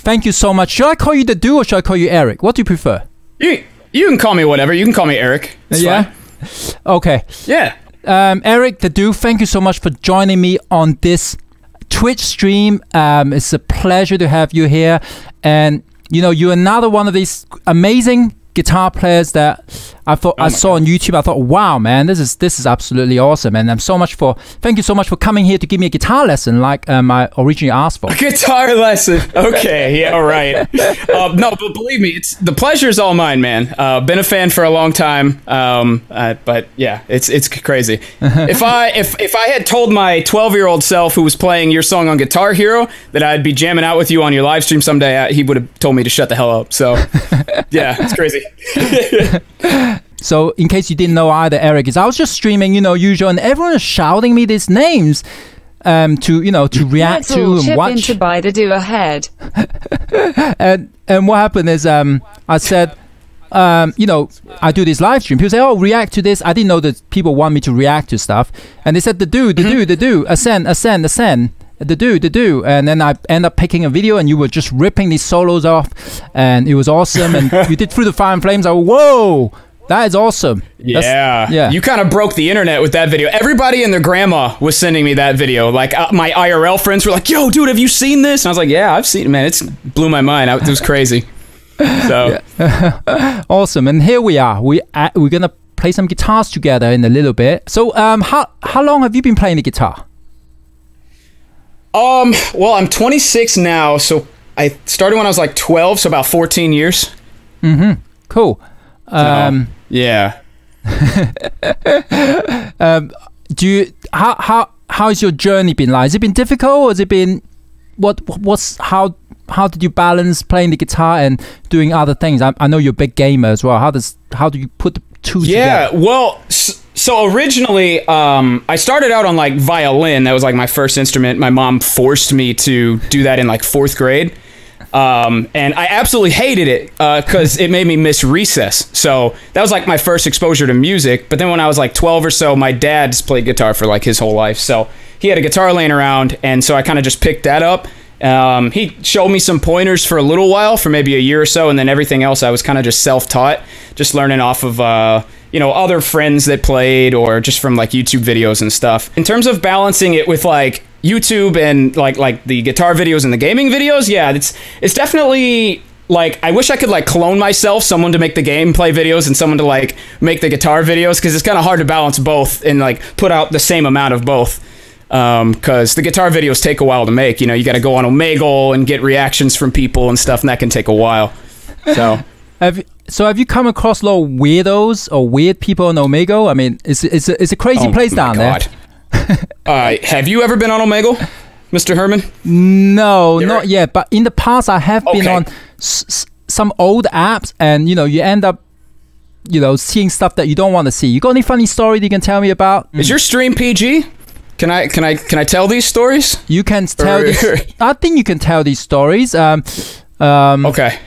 thank you so much. Should I call you the dude or should I call you Eric? What do you prefer? You you can call me whatever. You can call me Eric. It's yeah. fine. Okay. Yeah. Um, Eric, the dude, thank you so much for joining me on this Twitch stream. Um, it's a pleasure to have you here. And, you know, you're another one of these amazing guitar players that I thought Oh I saw on YouTube. I thought, wow, man, this is this is absolutely awesome. And I'm so much for thank you so much for coming here to give me a guitar lesson like um, I originally asked for. A Guitar lesson. Okay, yeah, all right. Uh, no, but believe me, it's the pleasure is all mine, man. Uh, been a fan for a long time. Um, uh, but yeah, it's it's crazy. if I if if I had told my 12 year old self who was playing your song on Guitar Hero that I'd be jamming out with you on your live stream someday, uh, he would have told me to shut the hell up. So yeah, it's crazy. So, in case you didn't know either, Eric is I was just streaming, you know, usual, and everyone is shouting me these names um, to, you know, to react to and watch. to buy the do ahead. and and what happened is, um, I said, um, you know, I do this live stream. People say, "Oh, react to this." I didn't know that people want me to react to stuff, and they said, "The Dooo, the Dooo, the Dooo, ascend, ascend, ascend." The Dooo, the Dooo, and then I end up picking a video, and you were just ripping these solos off, and it was awesome. and you did through the fire and flames. I whoa, that is awesome. That's- Yeah, yeah. You kind of broke the internet with that video. Everybody and their grandma was sending me that video. Like uh, my IRL friends were like, "Yo, dude, have you seen this?" And I was like, "Yeah, I've seen it, man. It's blew my mind. I- It was crazy." So Awesome, and here we are. We uh, we're gonna play some guitars together in a little bit. So, um, how how long have you been playing the guitar? Um, well, I'm 26 now, so I started when I was like 12, so about 14 years. Mm-hmm. Cool. Um, Yeah. um, do you how how how has your journey been like? Has it been difficult? Or has it been what what's how how did you balance playing the guitar and doing other things? I, I know you're a big gamer as well. How does how do you put the two Yeah, together? Yeah, well, so originally, um, I started out on like violin. That was like my first instrument. My mom forced me to do that in like fourth grade. Um, and I absolutely hated it because it made me miss recess. So that was like my first exposure to music. But then when I was like 12 or so, my dad's played guitar for like his whole life. So he had a guitar laying around. And so I kind of just picked that up. Um, he showed me some pointers for a little while, for maybe a year or so, and then everything else I was kind of just self-taught, just learning off of uh, you know other friends that played or just from like YouTube videos and stuff. In terms of balancing it with like YouTube and like like the guitar videos and the gaming videos, yeah, it's it's definitely like I wish I could like clone myself, someone to make the gameplay videos and someone to like make the guitar videos because it's kind of hard to balance both and like put out the same amount of both because the guitar videos take a while to make. You know, you got to go on Omegle and get reactions from people and stuff, and that can take a while. So, Have you- so have you come across a lot of weirdos or weird people on Omegle? I mean, it's it's a, it's a crazy oh place down there. Uh, have you ever been on Omegle, Mr. Herman? No, There not are- yet. But in the past, I have been on s- s- some old apps, and you know, you end up, you know, seeing stuff that you don't want to see. You got any funny story that you can tell me about? Is your stream PG? Can I can I can I tell these stories? You can tell these. I think you can tell these stories. Um, um, Okay.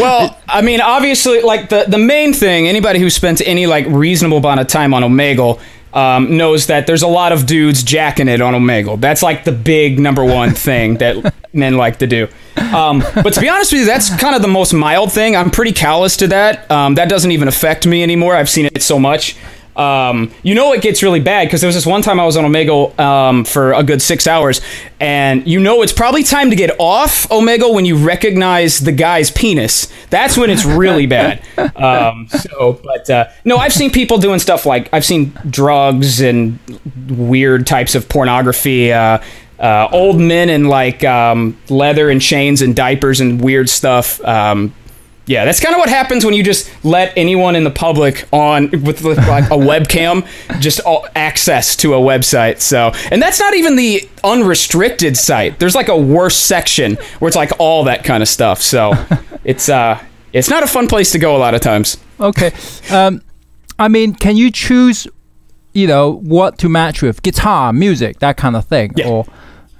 well, I mean, obviously, like the the main thing, anybody who spent any like reasonable amount of time on Omegle um, knows that there's a lot of dudes jacking it on Omegle. That's like the big number one thing that men like to do. Um, but to be honest with you, that's kind of the most mild thing. I'm pretty callous to that. Um, that doesn't even affect me anymore. I've seen it so much. Um, you know it gets really bad because there was this one time I was on Omegle um, for a good six hours, and you know it's probably time to get off Omegle when you recognize the guy's penis. That's when it's really bad. Um, so, but uh, no, I've seen people doing stuff like I've seen drugs and weird types of pornography. Uh, uh, old men in like um, leather and chains and diapers and weird stuff. Yeah, that's kind of what happens when you just let anyone in the public on with, with like a webcam just all, access to a website. So, and that's not even the unrestricted site. There's like a worse section where it's like all that kind of stuff. So, it's uh, it's not a fun place to go a lot of times. okay. Um, I mean, can you choose, you know, what to match with? Guitar, music, that kind of thing, Yeah. or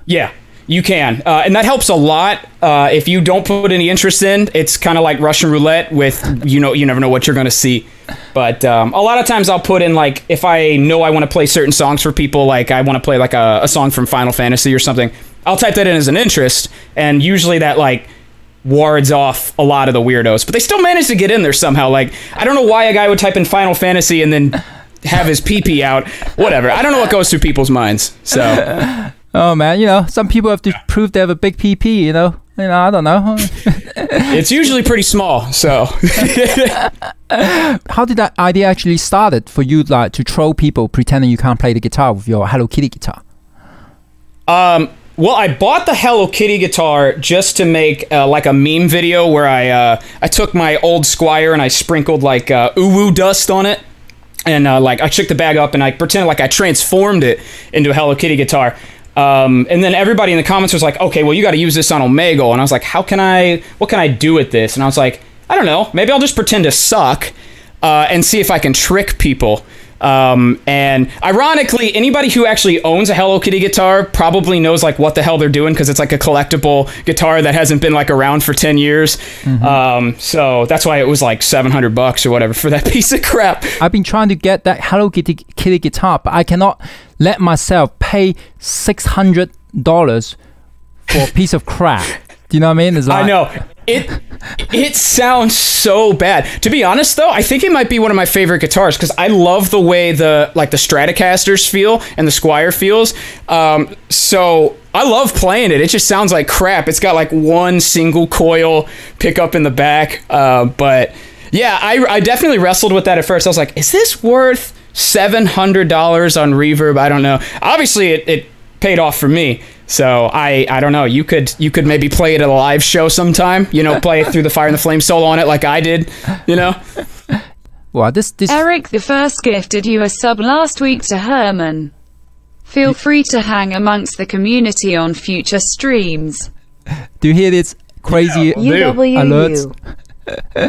Yeah, you can, uh, and that helps a lot. Uh, if you don't put any interest in, it's kind of like Russian roulette. With you know, you never know what you're going to see. But um, a lot of times, I'll put in like if I know I want to play certain songs for people, like I want to play like a, a song from Final Fantasy or something. I'll type that in as an interest, and usually that like wards off a lot of the weirdos. But they still manage to get in there somehow. Like I don't know why a guy would type in Final Fantasy and then have his PP out. Whatever. I don't know what goes through people's minds. So Oh man, you know, some people have to prove they have a big PP. You know, you know, I don't know. it's usually pretty small. So How did that idea actually started for you, like to troll people pretending you can't play the guitar with your Hello Kitty guitar? Um, well, I bought the Hello Kitty guitar just to make uh, like a meme video where I uh, I took my old Squier and I sprinkled like uh, uwu dust on it, and uh, like I shook the bag up and I pretended like I transformed it into a Hello Kitty guitar. Um, and then everybody in the comments was like, "Okay, well, you got to use this on Omegle." And I was like, "How can I? What can I do with this?" And I was like, "I don't know. Maybe I'll just pretend to suck uh, and see if I can trick people." Um, and ironically, anybody who actually owns a Hello Kitty guitar probably knows like what the hell they're doing because it's like a collectible guitar that hasn't been like around for ten years. Um, so that's why it was like seven hundred bucks or whatever for that piece of crap. I've been trying to get that Hello Kitty, Kitty guitar, but I cannot let myself pay six hundred dollars for a piece of crap. Do you know what I mean? It's I know it. It sounds so bad. To be honest, though, I think it might be one of my favorite guitars because I love the way the like the Stratocasters feel and the Squier feels. Um, so I love playing it. It just sounds like crap. It's got like one single coil pickup in the back, uh, but yeah, I, I definitely wrestled with that at first. I was like, is this worth seven hundred dollars on Reverb? I don't know. Obviously, it, it paid off for me. So I I don't know. You could you could maybe play it at a live show sometime. You know, play it through the Fire and the Flame solo on it like I did. You know. Wow, this this Eric the First gifted you a sub last week to Herman. Feel free to hang amongst the community on future streams. do you hear this crazy? Yeah. Alerts.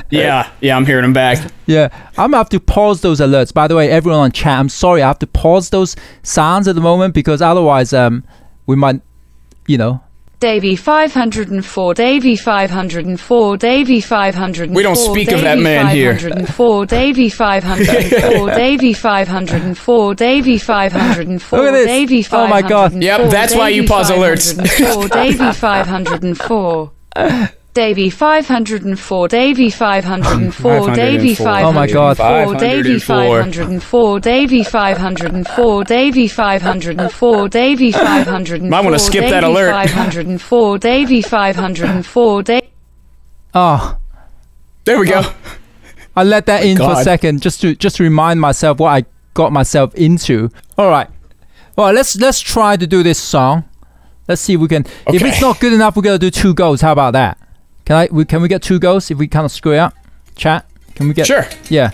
Yeah, yeah. I'm hearing them back. Yeah, I'm gonna have to pause those alerts. By the way, everyone on chat, I'm sorry, I have to pause those sounds at the moment because otherwise, um, we might, you know, Davie 504, Davie 504, Davie 504. We don't speak of that man here. 504, Davie 504, Davie 504, Davie 504, Look at this. Davie Oh my God. Yep, that's why you pause alerts. 504, Davie 504. Davie 504, Davie 504, Davie 504, Oh my God. Davie 504, Davie 504, Davie 504, Davie 504. Might wanna skip that Davie alert. 504, Davie 504, Davie. oh, There we go. I let that in for a second just to just to remind myself what I got myself into. All right, well let's let's try to do this song. Let's see if we can. If it's not good enough, we're gonna do two goes. How about that? Can I? We, can we get two goes if we kind of screw it up? Chat. Can we get? Sure. Yeah.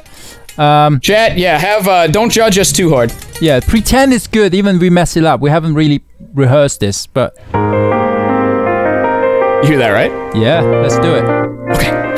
Um, Chat. Yeah. Have uh, don't judge us too hard. yeah. Pretend it's good, even if we mess it up. We haven't really rehearsed this, but You hear that, right? yeah, let's do it. Okay.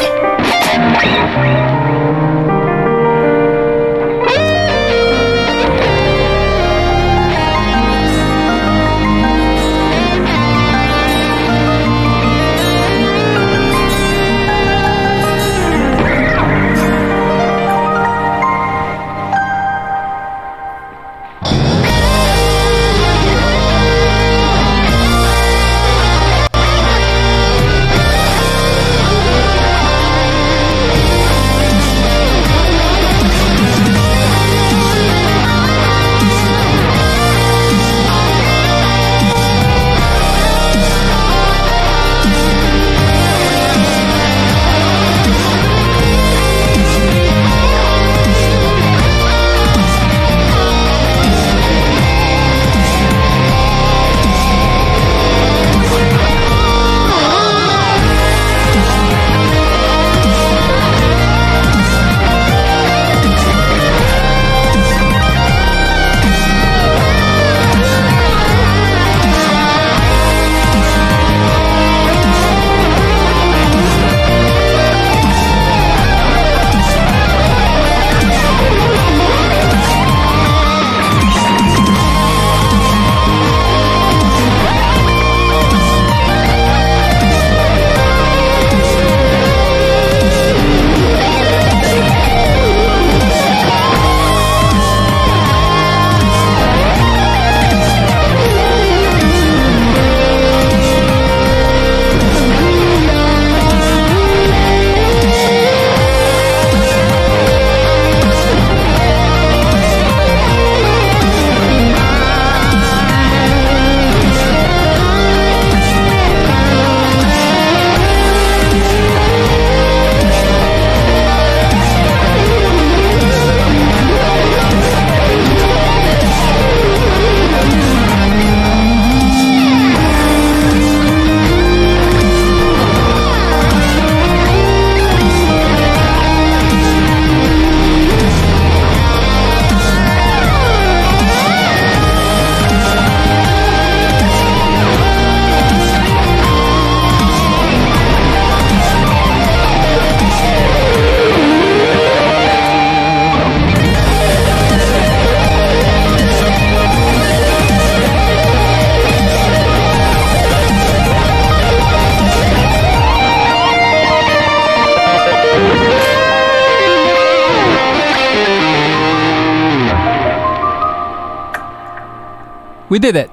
We did it.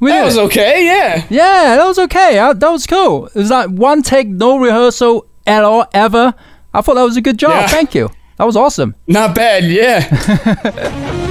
We That was it. okay. Yeah. Yeah, that was okay. I, that was cool. It was like one take, no rehearsal at all, ever. I thought that was a good job. Yeah. Thank you. That was awesome. Not bad. Yeah.